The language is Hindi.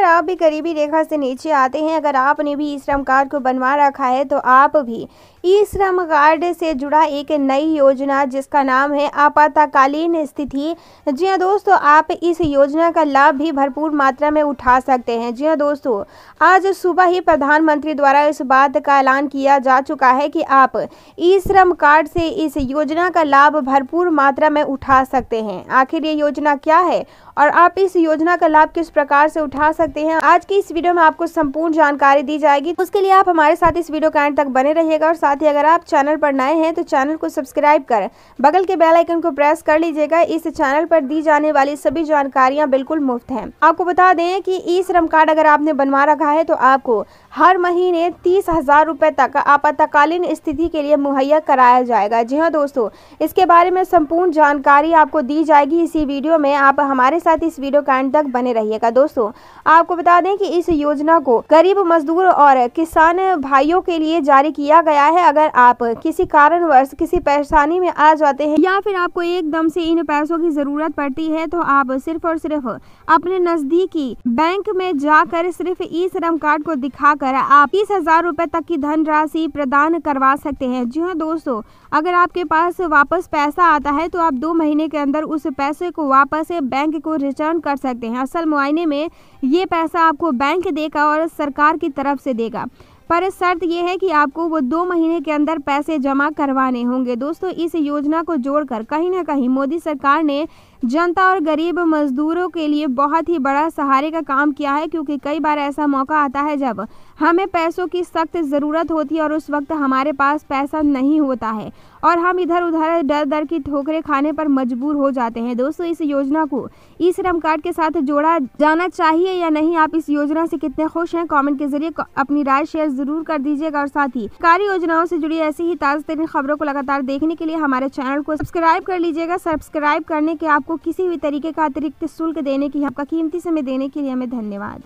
अगर आप भी गरीबी रेखा से नीचे आते हैं, अगर आपने भी श्रम कार्ड को बनवा रखा है तो आप भी ई श्रम कार्ड से जुड़ा एक नई योजना जिसका नाम है आपातकालीन स्थिति। जी हाँ दोस्तों, आप इस योजना का लाभ भी भरपूर मात्रा में उठा सकते हैं। जी हाँ दोस्तों, आज सुबह ही प्रधानमंत्री द्वारा इस बात का ऐलान किया जा चुका है कि आप ई श्रम कार्ड से इस योजना का लाभ भरपूर मात्रा में उठा सकते हैं। आखिर ये योजना क्या है और आप इस योजना का लाभ किस प्रकार से उठा सकते हैं? आज की इस वीडियो में आपको संपूर्ण जानकारी दी जाएगी। उसके लिए आप हमारे साथ इस वीडियो का एंड तक बने रहिएगा और साथ ही अगर आप चैनल पर नए हैं तो चैनल को सब्सक्राइब कर। बगल के बेल आइकन को प्रेस कर लीजिएगा। इस चैनल पर दी जाने वाली सभी जानकारियाँ बिल्कुल मुफ़्त हैं। आपको बता दें कि ई श्रम कार्ड अगर आपने बनवा रखा है तो आपको हर महीने तीस हज़ार रुपए तक आपातकालीन स्थिति के लिए मुहैया कराया जाएगा। जी हाँ दोस्तों, इसके बारे में संपूर्ण जानकारी आपको दी जाएगी इसी वीडियो में। आप हमारे साथ इस वीडियो का अंत तक बने रहिएगा। दोस्तों, आपको बता दें कि इस योजना को गरीब मजदूर और किसान भाइयों के लिए जारी किया गया है। अगर आप किसी कारणवश किसी परेशानी में आ जाते हैं या फिर आपको एकदम से इन पैसों की ज़रूरत पड़ती है तो आप सिर्फ़ और सिर्फ़ अपने नजदीकी बैंक में जाकर सिर्फ़ ई श्रम कार्ड को दिखा कर आप तीस हज़ार रूपए तक की धनराशि प्रदान करवा सकते हैं। जी हाँ दोस्तों, अगर आपके पास वापस पैसा आता है तो आप दो महीने के अंदर उस पैसे को वापस बैंक को रिटर्न कर सकते हैं। असल मुआयने में ये पैसा आपको बैंक देगा और सरकार की तरफ़ से देगा। पर शर्त यह है कि आपको वो दो महीने के अंदर पैसे जमा करवाने होंगे। दोस्तों, इस योजना को जोड़कर कहीं ना कहीं मोदी सरकार ने जनता और गरीब मजदूरों के लिए बहुत ही बड़ा सहारे का काम किया है, क्योंकि कई बार ऐसा मौका आता है जब हमें पैसों की सख्त ज़रूरत होती है और उस वक्त हमारे पास पैसा नहीं होता है और हम इधर उधर डर डर की ठोकरें खाने पर मजबूर हो जाते हैं। दोस्तों, इस योजना को ई श्रम कार्ड के साथ जोड़ा जाना चाहिए या नहीं, आप इस योजना से कितने खुश हैं, कमेंट के ज़रिए अपनी राय शेयर ज़रूर कर दीजिएगा। और साथ ही कार्य योजनाओं से जुड़ी ऐसी ही ताज़ा तरीन खबरों को लगातार देखने के लिए हमारे चैनल को सब्सक्राइब कर लीजिएगा। सब्सक्राइब करने के आपको किसी भी तरीके का अतिरिक्त शुल्क देने की, आपका कीमती समय देने के लिए हमें धन्यवाद।